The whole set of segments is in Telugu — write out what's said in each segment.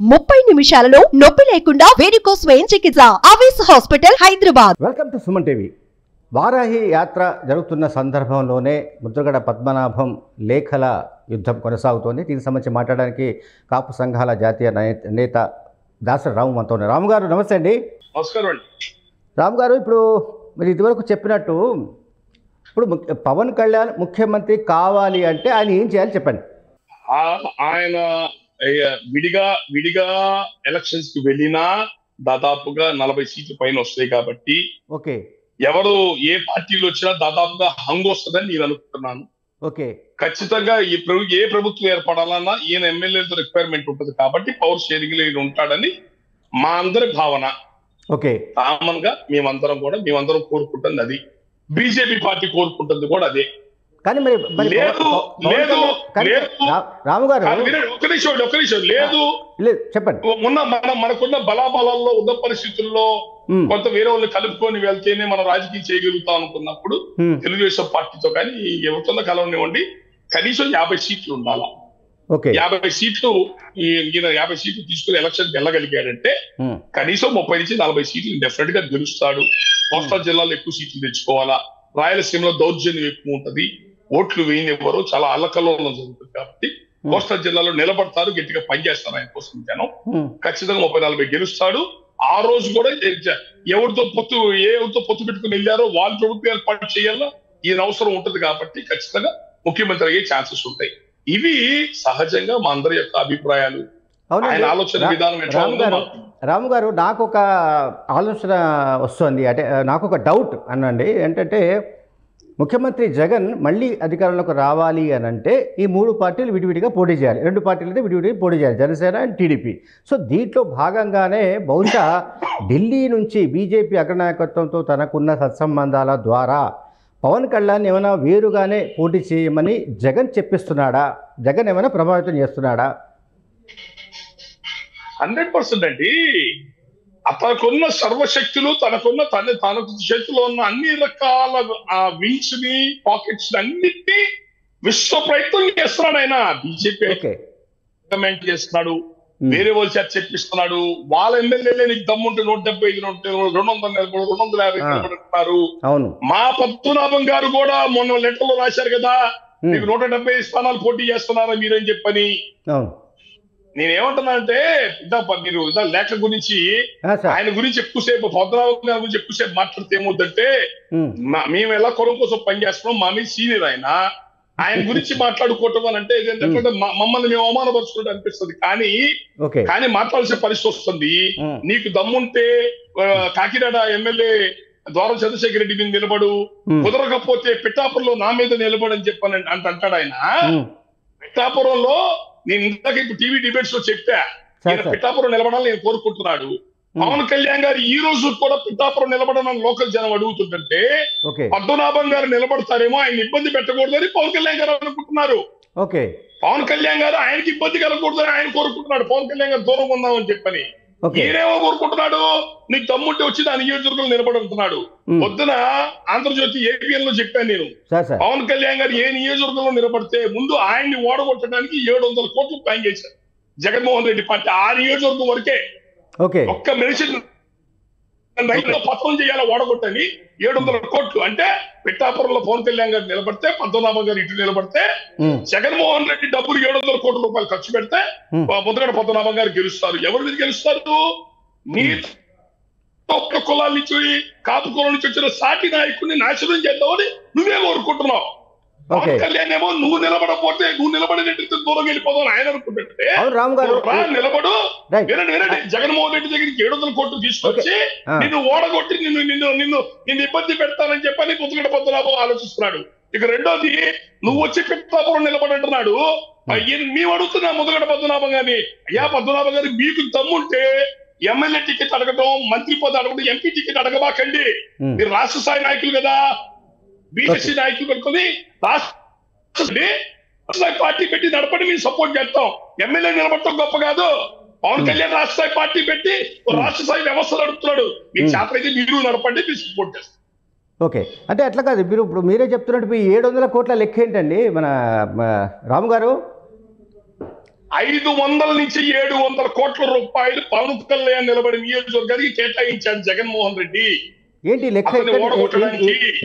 ముప్పై నిమిషాలలో నొప్పి లేకుండా వేడికోస్ స్వయం చికిత్స ఆవేశ hospital Hyderabad. Welcome to Suman TV. Varahi యాత్ర జరుగుతున్న సందర్భంలోనే ముద్రగడ పద్మనాభం లేఖల యుద్ధం కొనసాగుతోంది. దీనికి సంబంధించి మాట్లాడడానికి కాపు సంఘాల జాతీయ నేత దాసరి రాము మనతో ఉన్నారు రాము గారు నమస్తే అండి. నమస్కారం అండి. రాము గారు ఇప్పుడు మీరు ఇదివరకు చెప్పినట్టు ఇప్పుడు పవన్ కళ్యాణ్ ముఖ్యమంత్రి కావాలి అంటే ఆయన ఏం చేయాలి చెప్పండి. ఆయన విడిగా విడిగా ఎలక్షన్స్కి వెళ్ళినా దాదాపుగా నలభై సీట్ల పైన వస్తాయి కాబట్టి ఓకే. ఎవరు ఏ పార్టీలు వచ్చినా దాదాపుగా హంగు వస్తుందని నేను అనుకుంటున్నాను. ఓకే. ఖచ్చితంగా ఈ ప్రభు ఏ ప్రభుత్వం ఏర్పడాలన్నా ఈయన ఎమ్మెల్యేలతో రిక్వైర్మెంట్ ఉంటుంది కాబట్టి పవర్ షేరింగ్లో ఈయన ఉంటాడని మా అందరి భావన. ఓకే. కామన్గా మేమందరం కూడా మేమందరం కోరుకుంటుంది అది. బీజేపీ పార్టీ కోరుకుంటుంది కూడా అదే. కానీ మరి లేదు, రాము గారు కాదు, వినండి, ఒక్క నిమిషం అండి, ఒక్క నిమిషం. లేదు. లేదు చెప్పండి. ఉన్న మన మనకున్న బలాబలాల్లో ఉన్న పరిస్థితుల్లో కొంత వేరే వాళ్ళు కలుపుకొని వెళ్తేనే మనం రాజకీయం చేయగలుగుతాం అనుకున్నప్పుడు తెలుగుదేశం పార్టీతో కానీ ఎవరితో కలవనివ్వండి. కనీసం యాభై సీట్లు ఉండాలా? యాభై సీట్లు ఈయన యాభై సీట్లు తీసుకుని ఎలక్షన్ వెళ్ళగలిగాడంటే కనీసం ముప్పై నుంచి నలభై సీట్లు డెఫినెట్గా గెలుస్తాడు. కోస్తా జిల్లాలో ఎక్కువ సీట్లు తెచ్చుకోవాలా? రాయలసీమలో దౌర్జన్యం ఎక్కువ ఉంటది. ఓట్లు వేయనివ్వరు చాలా అల్లకల్లోలం జరుగుతుంది కాబట్టి కోస్తా జిల్లాలో నిలబడతారు గట్టిగా పనిచేస్తారు ఆయన కోసం జనం. ఖచ్చితంగా ముప్పై నలభై గెలుస్తాడు. ఆ రోజు కూడా ఎవరితో పొత్తు ఏ ఎవరితో పొత్తు పెట్టుకుని వెళ్ళారో వాళ్ళు ప్రభుత్వం ఏర్పాటు చేయాలా ఈయన అవసరం ఉంటుంది కాబట్టి ఖచ్చితంగా ముఖ్యమంత్రి అయ్యే ఛాన్సెస్ ఉంటాయి. ఇవి సహజంగా మా అందరి యొక్క అభిప్రాయాలు. ఆయన ఆలోచన విధానం ఎట్లా రాము ఉందో రాము గారు నాకు ఒక ఆలోచన వస్తుంది. అంటే నాకు ఒక డౌట్ అనండి. ఏంటంటే ముఖ్యమంత్రి జగన్ మళ్ళీ అధికారంలోకి రావాలి అని అంటే ఈ మూడు పార్టీలు విడివిడిగా పోటీ చేయాలి. రెండు పార్టీలు అయితే విడివిడిగా పోటీ చేయాలి. Janasena and TDP. సో దీంట్లో భాగంగానే బహుశా ఢిల్లీ నుంచి బీజేపీ అగ్రనాయకత్వంతో తనకున్న సత్సంబంధాల ద్వారా పవన్ కళ్యాణ్ ఏమైనా వేరుగానే పోటీ చేయమని జగన్ చెప్పిస్తున్నాడా? జగన్ ఏమైనా ప్రభావితం చేస్తున్నాడా? హండ్రెడ్ పర్సెంట్ అండి. అతనుకున్న సర్వశక్తులు తనకున్న తన తన చేతిలో ఉన్న అన్ని రకాల ఆ వింగ్స్ని పాకెట్స్ అన్నిటినీ విశ్వ ప్రయత్నం చేస్తున్నాడు ఆయన. బీజేపీ గవర్నమెంట్ చేస్తున్నాడు. వేరే వాళ్ళు చేత చెప్పిస్తున్నాడు. వాళ్ళ ఎమ్మెల్యేలే నీకు దమ్ముంటే నూట డెబ్బై ఐదు నూట రెండు వందల రెండు వందల యాభై. నిలబడుతున్నారు అవును. మా పద్మనాభం గారు కూడా మొన్న లెటర్లో రాశారు కదా. ఉమ్, మీకు నూట డెబ్బై ఐదు స్థానాలు పోటీ చేస్తున్నారా మీరని చెప్పని. నేనేమంటున్నానంటే ప- మీరు ఇందా లేఖ గురించి ఆయన గురించి ఎక్కువసేపు పద్మనాభం గారి గురించి ఎక్కువసేపు మాట్లాడితే ఏమవుతుందంటే మేము ఎలా కొరం కోసం పనిచేస్తున్నాం మా మీద సీనియర్ ఆయన. ఆయన గురించి మాట్లాడుకోవటం అని అంటే ఏంటంటే మమ్మల్ని మేము అవమానపరుచుకుంటూ అనిపిస్తుంది. కానీ కానీ మాట్లాడాల్సిన పరిస్థితి వస్తుంది. నీకు దమ్ముంటే కాకినాడ ఎమ్మెల్యే ద్వారం చంద్రశేఖర్ రెడ్డి మీద నిలబడు. కుదరకపోతే పిఠాపురంలో నా మీద నిలబడని చెప్పని అంట అంటాడు ఆయన. పిఠాపురంలో నేను ఇందాక ఇప్పుడు టీవీ డిబేట్స్లో చెప్పా. ఈయన పిఠాపురం నిలబడాలని నేను కోరుకుంటున్నాడు. పవన్ కళ్యాణ్ గారు ఈ రోజు కూడా పిఠాపురం నిలబడాలని లోకల్ జనం అడుగుతుంటే ఓకే. పద్మనాభం గారు నిలబడతారేమో ఆయన ఇబ్బంది పెట్టకూడదని పవన్ కళ్యాణ్ గారు అనుకుంటున్నారు. ఓకే. పవన్ కళ్యాణ్ గారు ఆయనకి ఇబ్బంది కలగకూడదని ఆయన కోరుకుంటున్నాడు. పవన్ కళ్యాణ్ గారు దూరం ఉందామని చెప్పని. ఈయనేమో కోరుకుంటున్నాడు నీకు తమ్ముంటే వచ్చి దాని నియోజకవర్గంలో నిలబడుతున్నాడు పొద్దున ఆంధ్రజ్యోతి ఏపీఎన్లో చెప్పాను నేను. పవన్ కళ్యాణ్ గారు ఏ నియోజకవర్గంలో నిలబడితే ముందు ఆయన్ని ఓడగొట్టడానికి ఏడు వందల కోట్లు ప్లాన్ చేశారు. జగన్మోహన్ రెడ్డి పార్టీ ఆ నియోజకవర్గం వరకే. ఒక్క మనిషి రైతులో పత్రం చేయాలి ఓడగొట్టని ఏడు వందల కోట్లు అంటే పిఠాపురంలో పవన్ కళ్యాణ్ గారు నిలబడితే పద్మనాభం గారు ఇటు నిలబడితే జగన్మోహన్ రెడ్డి డబ్బులు ఏడు వందల కోట్ల రూపాయలు ఖర్చు పెడితే ముద్రగడ పద్మనాభం గారు గెలుస్తారు. ఎవరు మీద గెలుస్తారు? నీ కులాల నుంచి కాపు కులం నుంచి వచ్చిన సాటి నాయకుడిని నాశనం చేద్దామని నువ్వే కోరుకుంటున్నావు. పవన్ కళ్యాణ్ ఏమో నువ్వు నిలబడకపోతే నువ్వు నిలబడినట్టు దూరం వెళ్ళిపోదాం ఆయన అనుకుంటుంటే అవును రాము గారు రా నిలబడు. రైట్. వినండి వినండి. జగన్మోహన్ రెడ్డి దగ్గరికి ఏడు వందల కోట్లు తీసుకొచ్చి నిన్ను ఓడగొట్టి నిన్ను నిన్ను నిన్ను నిన్ను ఇబ్బంది పెడతానని చెప్పని పుత్తగడ పద్మనాభం ఆలోచిస్తున్నాడు. ఇక రెండోది నువ్వు వచ్చి పిఠాపురం నిలబడంటున్నాడు. మేము అడుగుతున్నా ముదగడ పద్మనాభం గారిని. అయ్యా పద్మనాభం గారి మీకు తమ్ముంటే ఎమ్మెల్యే టికెట్ అడగటం మంత్రి పదవి అడగడం ఎంపీ టికెట్ అడగబాకండి. మీరు రాష్ట్ర స్థాయి నాయకులు కదా. బీజేపీ నాయకులు కనుకొని రాష్ట్ర పార్టీ పెట్టి నడపడి మేము సపోర్ట్ చేస్తాం. ఎమ్మెల్యే నిలబడటం గొప్ప కాదు. పవన్ కళ్యాణ్ రాష్ట్ర స్థాయి పార్టీ పెట్టి ఓ రాష్ట్ర స్థాయి వ్యవస్థ నడుపుతున్నాడు. మీకు Hmm. అయితే మీరు నడపండి మీరు సపోర్ట్ చేస్తాం ఓకే. అంటే అట్లా కాదు. మీరు ఇప్పుడు మీరే చెప్తున్నట్టు ఈ ఏడు వందల కోట్ల లెక్క ఏంటండి? మన రాము గారు? ఐదు వందల నుంచి ఏడు వందల కోట్ల రూపాయలు పవన్ కళ్యాణ్ నిలబడి నియోజకవర్గానికి కేటాయించాడు జగన్మోహన్ రెడ్డి. ఏంటి లెక్క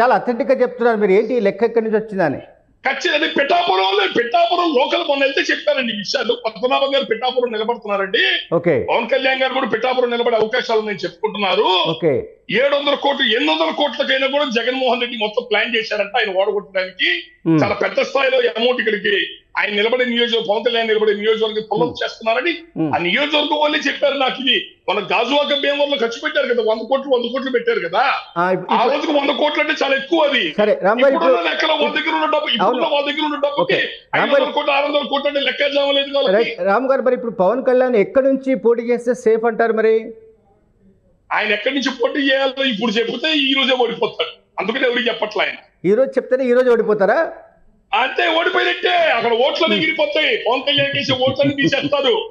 చాలా అథెంటిక్గా చెప్తున్నారు మీరు. ఏంటి లెక్క ఎక్కడి నుంచి వచ్చిందని? ఖచ్చితంగా పిఠాపురంలో పిఠాపురం లోకల్ మొన్న వెళ్తే చెప్పారండి విషయాలు. పద్మనాభం గారు పిఠాపురం నిలబడుతున్నారండి. ఓకే. పవన్ కళ్యాణ్ గారు కూడా పిఠాపురం నిలబడే అవకాశాలు నేను చెప్పుకుంటున్నారు. ఓకే. ఏడు వందల కోట్లు ఎనిమిది వందల కోట్లకైనా కూడా జగన్మోహన్ రెడ్డి మొత్తం ప్లాన్ చేశారంట. ఆయన ఓడగొట్టడానికి. చాలా పెద్ద స్థాయిలో అమౌంట్ ఇక్కడికి ఆయన నిలబడే నియోజక పవన్ కళ్యాణ్ నిలబడే నియోజకవర్గం పొలం చేస్తున్నారని ఉమ్. ఆ నియోజకవర్గం వాళ్ళే చెప్పారు నాకు ఇది. మన గాజువాక భీమవరంలో ఖర్చు పెట్టారు కదా వంద కోట్లు వంద కోట్లు పెట్టారు కదా. ఆ, రోజుకి వంద కోట్లు అంటే చాలా ఎక్కువ అది. లెక్కలో వాళ్ళ దగ్గర ఉన్న డబ్బు ఇప్పుడు. వాళ్ళ దగ్గర ఉన్న డబ్బుకి ఓకే. ఐదు వందల కోట్లు ఆరు వందల కోట్లు అంటే లెక్క రైట్ రామ్ గారు మరి ఇప్పుడు పవన్ కళ్యాణ్ ఎక్కడి నుంచి పోటీ చేస్తే సేఫ్ అంటారు మరి? ఆయన ఎక్కడి నుంచి పోటీ చేయాలో ఇప్పుడు చెప్తే ఈ రోజే ఓడిపోతాడు. అందుకని ఎవరికి చెప్పట్లే ఆయన. ఈ రోజు చెప్తేనే ఈ రోజు ఓడిపోతారా? అంతే ఓడిపోయినట్టే. అక్కడ ఓట్లు ఎగిరిపోతాయి పవన్ కళ్యాణ్ కేసి ఓట్లని తీసేస్తారు.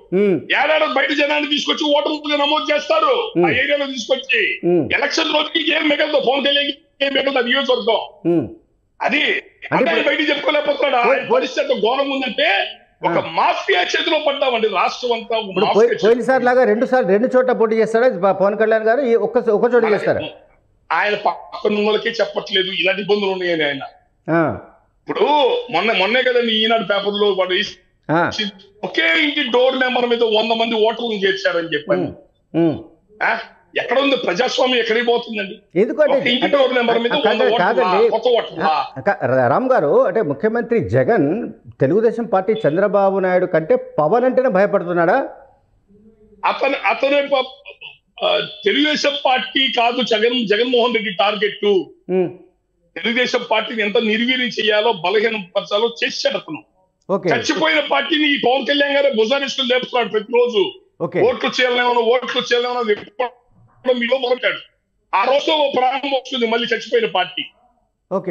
ఏడాది బయట జనాన్ని తీసుకొచ్చి ఓటర్లుగా నమోదు చేస్తారు. ఆ. ఏరియాలో తీసుకొచ్చి ఎలక్షన్ రోజుకి ఏం మిగలదు. పవన్ కళ్యాణ్ ఏం మిగలదు. నియోజకవర్గం. అది అంటే బయట చెప్పుకోలేకపోతున్నాడు? పరిస్థితి ఘోరంగా ఉందంటే ఒక. మాఫియా చేతిలో పడ్డామండి. రాష్ట్రం అంతా ఒక. పోయినసారి లాగా రెండు సార్లు రెండు చోట్ల పోటీ చేస్తారా ప- పవన్ కళ్యాణ్ గారు ఒక్క ఒక్క చోట చేస్తారా ఆయన పక్కన వాళ్ళకే చెప్పట్లేదు. ఇలాంటి ఇబ్బందులు ఉన్నాయని ఆయన. ఆ, ఇప్పుడు మొన్న మొన్నే కదండి ఈనాడు పేపర్లో వాడు ఒకే ఇంటి డోర్ నెంబర్ మీద వంద మంది ఓటర్లను చేర్చారని చెప్పాను? ఎక్కడ ఉంది ప్రజాస్వామ్యం ఎక్కడికి పోతుందండి? ఎందుకంటే ఓటర్లా, ఓటర్లా? రామ్ గారు అంటే ముఖ్యమంత్రి జగన్ తెలుగుదేశం పార్టీ చంద్రబాబు నాయుడు కంటే పవన్ అంటేనే భయపడుతున్నాడా? అతను అతనే తెలుగుదేశం పార్టీ కాదు జగన్ జగన్మోహన్ రెడ్డి టార్గెట్. తెలుగుదేశం పార్టీని ఎంత నిర్వీర్యం చేయాలో బలహీనం పరచాలో చేశాడు అతను. చచ్చిపోయిన పార్టీని ఈ పవన్ కళ్యాణ్ గారే భుజానిస్తులు లేపుతున్నాడు ప్రతిరోజు. ఓట్లు చేయలేమన్నా ఓట్లు విప్పడం మీలో మొదలెట్టాడు ఆ రోజుతో ప్రాణం పోస్తుంది మళ్ళీ చచ్చిపోయిన పార్టీ.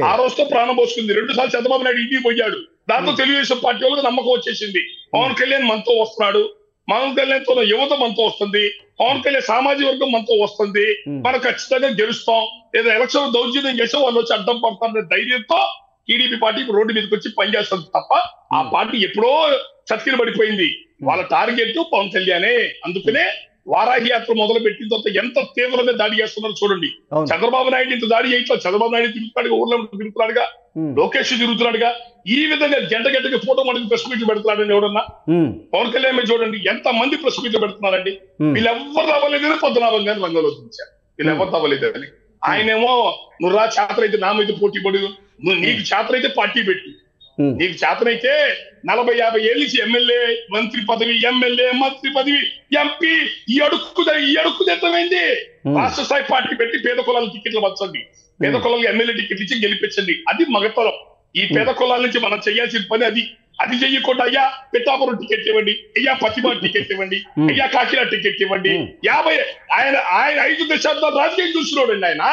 ఆ రోజుతో ప్రాణం పోస్తుంది రెండు సార్లు చంద్రబాబు నాయుడు ఇంటికి పోయాడు. దాంతో తెలుగుదేశం పార్టీ వాళ్ళకి నమ్మకం వచ్చేసింది. పవన్ కళ్యాణ్ మనతో వస్తున్నాడు. పవన్ కళ్యాణ్తో యువత మనతో వస్తుంది. పవన్ కళ్యాణ్ సామాజిక వర్గం మనతో వస్తుంది. మనం ఖచ్చితంగా గెలుస్తాం. లేదా ఎలక్షన్ దౌర్జన్యం చేస్తే వాళ్ళు వచ్చి అడ్డం పడతారనే ధైర్యంతో టీడీపీ పార్టీ రోడ్డు మీదకి వచ్చి పనిచేస్తుంది తప్ప ఆ పార్టీ ఎప్పుడో చతికిల పడిపోయింది వాళ్ళ టార్గెట్ పవన్ కళ్యాణే. అందుకనే వారాహి యాత్ర మొదలు పెట్టిన తర్వాత ఎంత తీవ్రంగా దాడి చేస్తున్నారో చూడండి. చంద్రబాబు నాయుడు ఇంత దాడి చేయట్లా చంద్రబాబు నాయుడు తిరుగుతున్నాడుగా ఊర్లో తిరుగుతున్నాడుగా లోకేష్ తిరుగుతున్నాడుగా ఈ విధంగా గంట గంటకి ఫోటో మనకి ప్రెస్ మీట్లు పెడుతున్నాడని ఎవడన్నా పవన్ కళ్యాణ్ చూడండి ఎంత మంది ప్రెస్ మీట్లు పెడుతున్నారండి? వీళ్ళెవ్వరు అవ్వలేదని పద్మనాభం గారిని రంగంలో దించారు వీళ్ళెవ్వరు అవ్వలేదని ఆయనేమో నువ్వు రా చేతనైతే నా మీద పోటీ పడు నువ్వు నీకు చేతనైతే పార్టీ పెట్టు. నీకు చేతనైతే నలభై యాభై ఏళ్ళ నుంచి ఎమ్మెల్యే మంత్రి పదవి ఎమ్మెల్యే మంత్రి పదవి ఎంపీ ఈ అడుక్కు ఈ అడుక్కు ఉమ్, రాష్ట్ర స్థాయి పార్టీ పెట్టి పేద కులాల టికెట్లు పంచండి. పేద కులాలకు ఎమ్మెల్యే టికెట్లు ఇచ్చి గెలిపించండి. అది మగతరం. ఈ పేద కులాల నుంచి మనం చేయాల్సిన పని అది. అది చెయ్యకుండా అయ్యా పిఠాపురం టికెట్ ఇవ్వండి. అయ్యా పతిమా టికెట్ ఇవ్వండి. అయ్యా కాకినాడ టికెట్ ఇవ్వండి. యాభై ఆయన ఆయన ఐదు దశాబ్దాలు రాజకీయం చూస్తున్నాడండి ఆయన.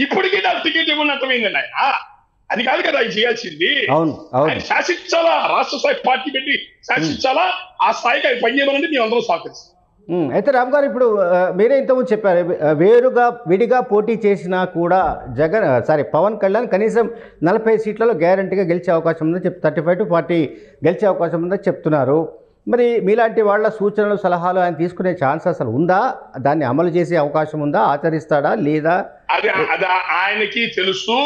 ఇప్పటికీ నాకు టికెట్ ఇవ్వని అర్థమైందండి ఆయన. అది కాదు కదా ఆయన చేయాల్సింది. అవును ఆయన శాసించాలా? రాష్ట్ర స్థాయి పార్టీ పెట్టి శాసించాలా? ఆ స్థాయికి ఆయన పనిచేయమని మేము అందరం సహకరిస్తాం. అయితే రామ్ గారు ఇప్పుడు మీరే ఇంతకుముందు చెప్పారు వేరుగా విడిగా పోటీ చేసినా కూడా జగన్ సారీ పవన్ కళ్యాణ్ కనీసం నలభై సీట్లలో గ్యారంటీగా గెలిచే అవకాశం ఉందని చెప్ థర్టీ ఫైవ్ టు ఫార్టీ గెలిచే అవకాశం ఉందని చెప్తున్నారు. మరి మీలాంటి వాళ్ళ సూచనలు సలహాలు ఆయన తీసుకునే ఛాన్స్ అసలు ఉందా? దాన్ని అమలు చేసే అవకాశం ఉందా? ఆచరిస్తాడా లేదా? అది అది ఆయనకి తెలుసు.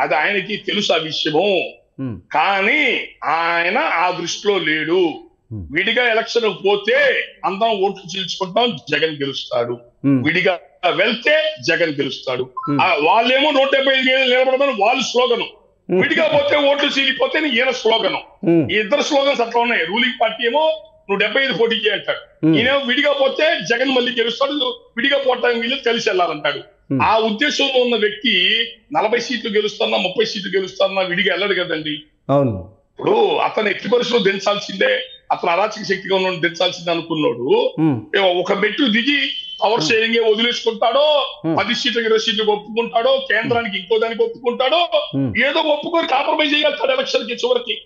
అది ఆయనకి తెలుసు ఆ విషయము. కానీ ఆయన ఆ దృష్టిలో లేడు. విడిగా ఎలక్షన్ పోతే అందరం ఓట్లు చీల్చుకుంటాం జగన్ గెలుస్తాడు. విడిగా వెళ్తే జగన్ గెలుస్తాడు. వాళ్ళేమో నూట డెబ్బై ఐదు నిలబడమని వాళ్ళు స్లోగను. విడిగా పోతే ఓట్లు చీలిపోతే ఈయన స్లోగను. ఈ ఇద్దరు స్లోగన్స్ అట్లా ఉన్నాయి. రూలింగ్ పార్టీ ఏమో నువ్వు డెబ్బై ఐదు పోటీ చేయంటాడు ఈయన విడిగా పోతే జగన్ మళ్ళీ గెలుస్తాడు. విడిగా పోవటానికి వీళ్ళు కలిసి వెళ్ళాలంటాడు. ఆ ఉద్దేశంలో ఉన్న వ్యక్తి నలభై సీట్లు గెలుస్తానా ముప్పై సీట్లు గెలుస్తానా విడిగా వెళ్ళడు కదండి. అవును. ఇప్పుడు అతను ఎట్టి పరిస్థితుల్లో దించాల్సిందే అతను అరాచక శక్తిగా ఉన్న దించాల్సిందే అనుకున్నాడు. ఏ ఒక మెట్టు దిగి పవర్ షేరింగ్ వదిలేసుకుంటాడో Hmm. పది సీట్లు ఇరవై సీట్లు ఒప్పుకుంటాడో కేంద్రానికి ఇంకో దానికి ఒప్పుకుంటాడో ఏదో ఒప్పుకొని కాంప్రమైజ్ చేయగలుగుతాడు ఎలక్షన్కి చివరికి.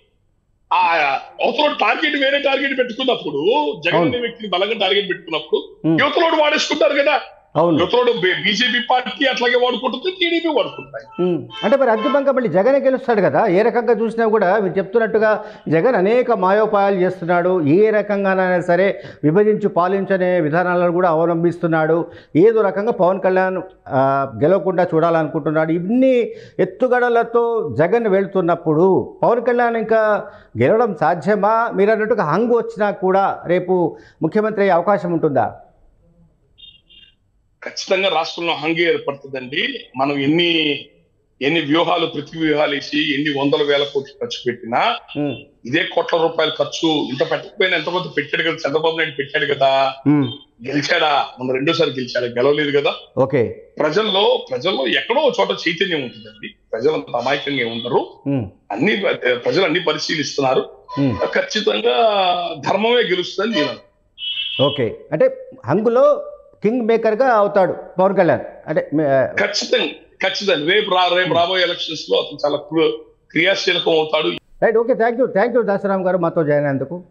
ఆ అవతల టార్గెట్ వేరే టార్గెట్ పెట్టుకున్నప్పుడు జగన్ వ్యక్తిని బలంగా టార్గెట్ పెట్టుకున్నప్పుడు Hmm. యువతలోడు వాడేసుకుంటారు కదా. అవును. బీజేపీ పార్టీ అట్లాగే వాడుకుంటుంది టీడీపీ వాడుకుంటాయి. అంటే మరి అంతిమంగా మళ్ళీ జగన్ గెలుస్తాడు కదా? ఏ రకంగా చూసినా కూడా మీరు చెప్తున్నట్టుగా జగన్ అనేక మాయోపాయాలు చేస్తున్నాడు. ఏ రకంగానైనా సరే విభజించి పాలించనే విధానాలను కూడా అవలంబిస్తున్నాడు. ఏదో రకంగా పవన్ కళ్యాణ్ గెలవకుండా చూడాలనుకుంటున్నాడు. ఇన్ని ఎత్తుగడలతో జగన్ వెళ్తున్నప్పుడు పవన్ కళ్యాణ్ ఇంకా గెలవడం సాధ్యమా? మీరు అన్నట్టుగా హంగు వచ్చినా కూడా రేపు ముఖ్యమంత్రి అయ్యే అవకాశం ఉంటుందా? ఖచ్చితంగా రాష్ట్రంలో హంగి ఏర్పడుతుందండి. మనం ఎన్ని ఎన్ని వ్యూహాలు ప్రతి వ్యూహాలు వేసి ఎన్ని వందల వేల కోట్లు ఖర్చు పెట్టినా. ఇదే కోట్ల రూపాయల ఖర్చు. ఇంత పెట్టకపోయినా ఎంత కొంత పెట్టాడు కదా చంద్రబాబు నాయుడు పెట్టాడు కదా. గెలిచాడా? మన రెండోసారి గెలిచాడా? గెలవలేదు కదా. ఓకే. ప్రజల్లో ప్రజల్లో ఎక్కడో చోట చైతన్యం ఉంటుందండి. ప్రజలంత అమాయకంగా ఉండరు. అన్ని ప్రజలు అన్ని పరిశీలిస్తున్నారు. ఖచ్చితంగా ధర్మమే గెలుస్తుందని నేను. ఓకే. అంటే హంగులో కింగ్ మేకర్గా అవుతాడు పవన్ కళ్యాణ్. అంటే ఖచ్చితంగా ఖచ్చితంగా. రేపు రా రేపు రాబోయే ఎలక్షన్స్లో అతను చాలా క్రు- క్రియాశీలకం అవుతాడు. Right okay thank you thank you Dasaram గారు మాతో జాయిన్ అయినందుకు.